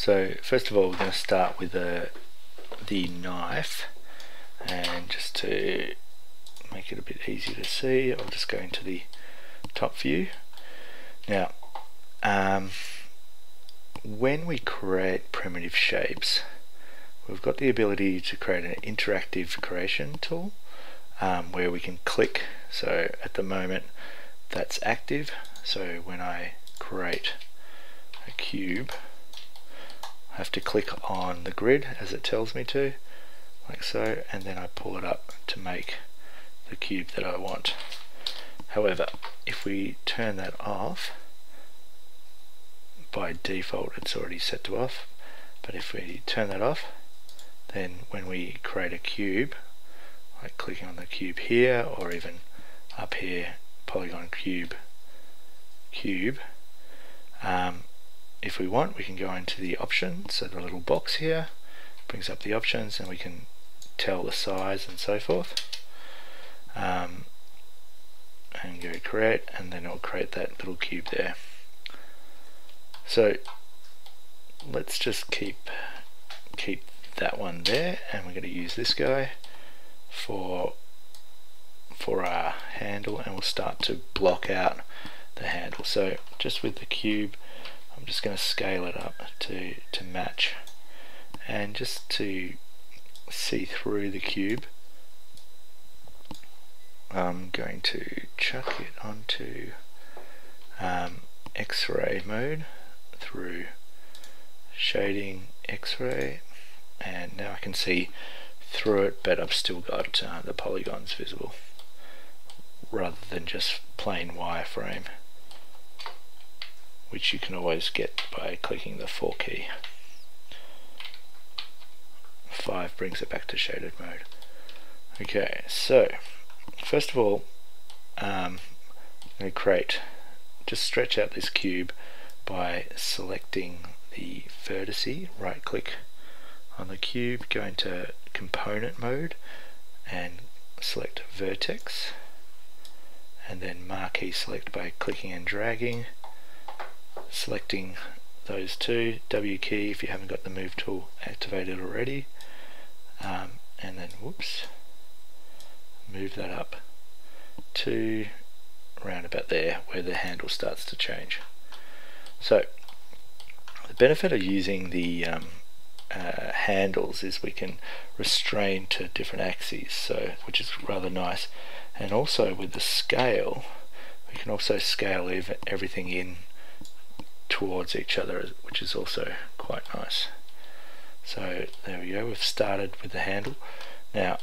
So first of all we're going to start with the, the knife and just to make it a bit easier to see I'll just go into the top view. Now um, when we create primitive shapes we've got the ability to create an interactive creation tool um, where we can click so at the moment that's active so when I create a cube have to click on the grid as it tells me to like so and then I pull it up to make the cube that I want. However if we turn that off by default it's already set to off but if we turn that off then when we create a cube like clicking on the cube here or even up here polygon cube cube um, if we want we can go into the options so the little box here brings up the options and we can tell the size and so forth um, and go create and then it'll create that little cube there. So let's just keep keep that one there and we're going to use this guy for for our handle and we'll start to block out the handle. So just with the cube I'm just going to scale it up to to match and just to see through the cube I'm going to chuck it onto um, x-ray mode through shading x-ray and now I can see through it but I've still got uh, the polygons visible rather than just plain wireframe which you can always get by clicking the 4 key. 5 brings it back to shaded mode. Okay so first of all um, I'm going to create just stretch out this cube by selecting the vertice right click on the cube go into component mode and select vertex and then marquee select by clicking and dragging selecting those two. W key if you haven't got the move tool activated already. Um, and then whoops move that up to around about there where the handle starts to change. So the benefit of using the um, uh, handles is we can restrain to different axes so which is rather nice. And also with the scale we can also scale everything in towards each other which is also quite nice. So there we go. We've started with the handle. Now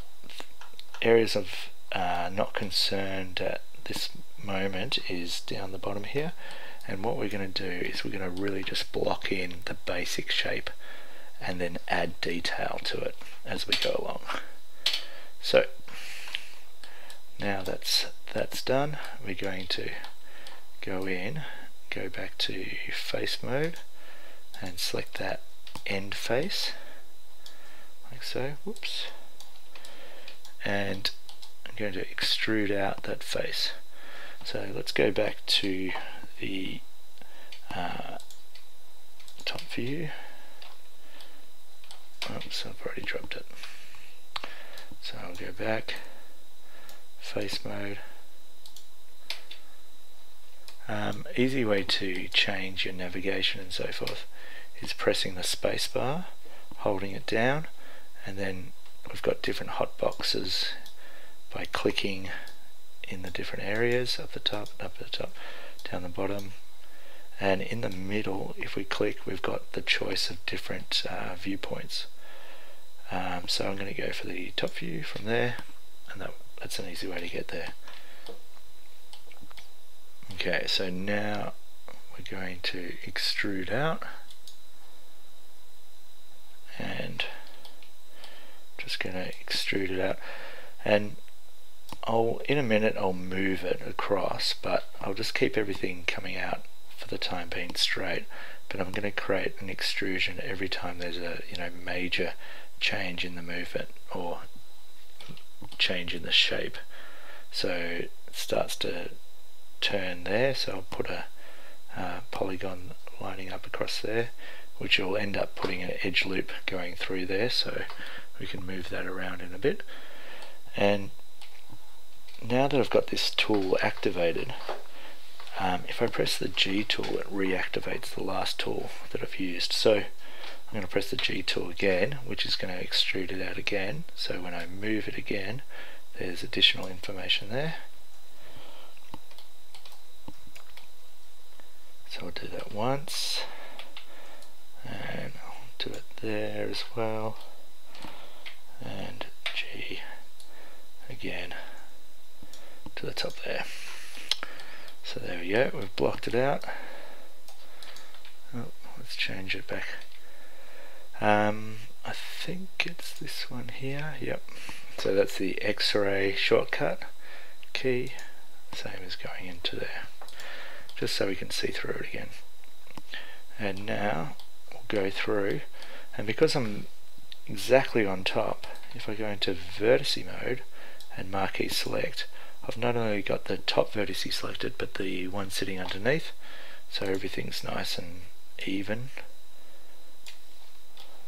areas of uh, not concerned at this moment is down the bottom here. And what we're going to do is we're going to really just block in the basic shape and then add detail to it as we go along. So now that's that's done we're going to go in go back to face mode and select that end face like so whoops. And I'm going to extrude out that face. So let's go back to the uh, top view. Oops I've already dropped it. So I'll go back face mode um, easy way to change your navigation and so forth is pressing the spacebar holding it down and then we've got different hot boxes by clicking in the different areas up the top up the top down the bottom. And in the middle if we click we've got the choice of different uh, viewpoints. Um, so I'm going to go for the top view from there and that, that's an easy way to get there okay so now we're going to extrude out and just going to extrude it out. And I'll in a minute I'll move it across but I'll just keep everything coming out for the time being straight. But I'm going to create an extrusion every time there's a you know major change in the movement or change in the shape. So it starts to turn there. So I'll put a uh, polygon lining up across there which will end up putting an edge loop going through there. So we can move that around in a bit. And now that I've got this tool activated um, if I press the G tool it reactivates the last tool that I've used. So I'm going to press the G tool again which is going to extrude it out again. So when I move it again there's additional information there so I'll do that once. And I'll do it there as well. And G again to the top there. So there we go we've blocked it out. Oh, let's change it back. Um, I think it's this one here yep. So that's the x-ray shortcut key same as going into there just so we can see through it again. And now we'll go through and because I'm exactly on top if I go into vertice mode and marquee select I've not only got the top vertice selected but the one sitting underneath so everything's nice and even.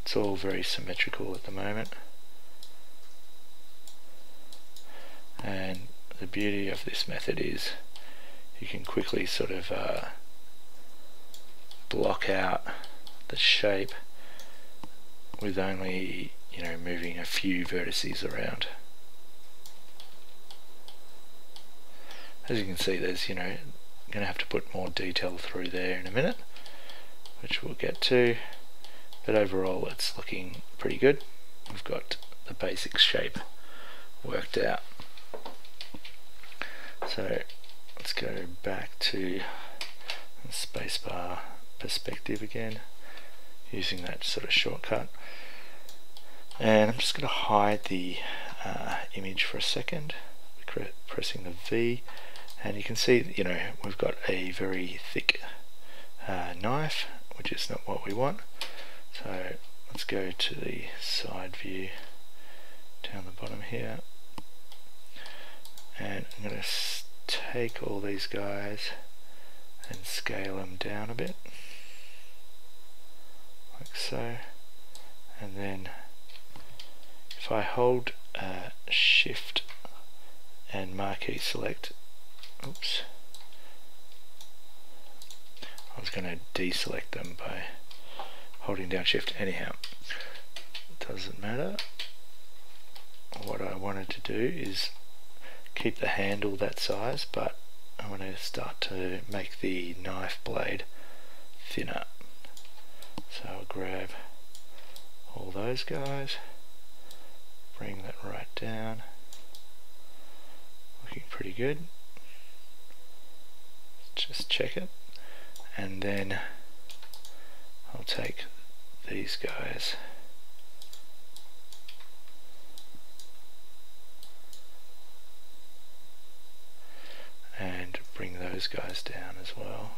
It's all very symmetrical at the moment. And the beauty of this method is you can quickly sort of uh, block out the shape with only you know moving a few vertices around. As you can see there's you know going to have to put more detail through there in a minute which we'll get to. But overall it's looking pretty good. We've got the basic shape worked out. So let's go back to spacebar perspective again using that sort of shortcut. And I'm just going to hide the uh, image for a second. Pressing the V and you can see you know we've got a very thick uh, knife which is not what we want. So let's go to the side view down the bottom here. And I'm going to take all these guys and scale them down a bit like so. And then if I hold uh, shift and marquee select oops I was going to deselect them by holding down shift anyhow. Doesn't matter. What I wanted to do is keep the handle that size but I want to start to make the knife blade thinner so I'll grab all those guys bring that right down. Looking pretty good. Just check it and then I'll take these guys and bring those guys down as well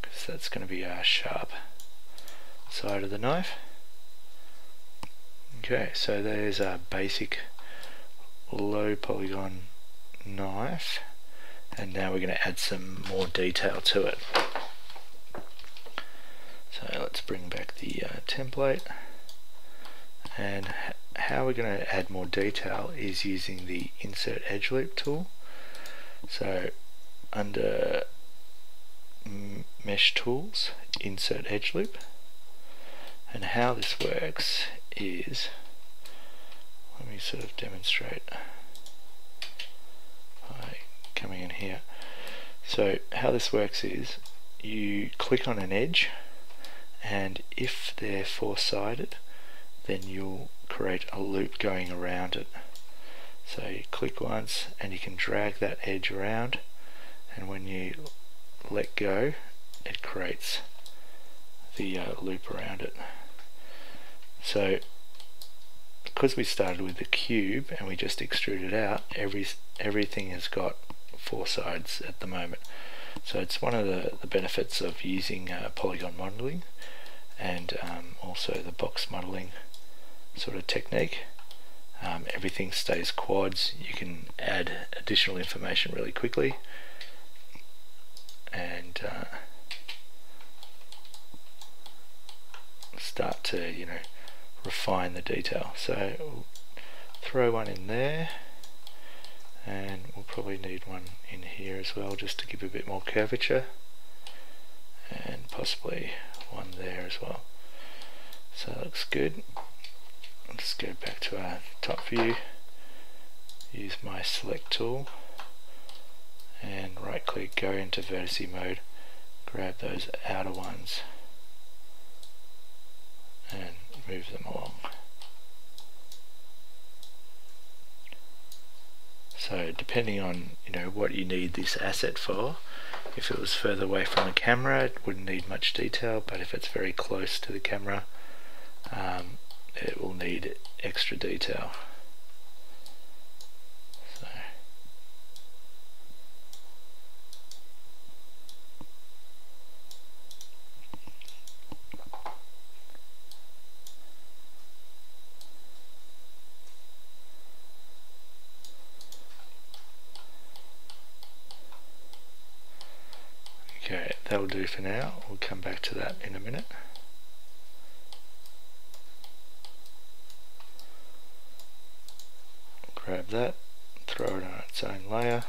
because that's going to be our sharp side of the knife okay so there's our basic low polygon knife and now we're going to add some more detail to it. So let's bring back the uh, template and how we're going to add more detail is using the insert edge loop tool. So under mm, mesh tools insert edge loop and how this works is let me sort of demonstrate by coming in here. So how this works is you click on an edge and if they're four-sided then you'll create a loop going around it. So you click once and you can drag that edge around and when you let go it creates the uh, loop around it. So because we started with the cube and we just extruded out every everything has got four sides at the moment. So it's one of the, the benefits of using uh, polygon modeling and um, also the box modeling sort of technique. Um, everything stays quads, you can add additional information really quickly and uh, start to you know refine the detail. So we'll throw one in there and we'll probably need one in here as well just to give a bit more curvature and possibly one there as well. So that looks good. Let's go back to our top view. Use my select tool and right click go into vertice mode grab those outer ones and move them along. So depending on you know what you need this asset for if it was further away from the camera it wouldn't need much detail but if it's very close to the camera um, it will need extra detail Okay, that'll do for now. We'll come back to that in a minute. Grab that, throw it on its own layer.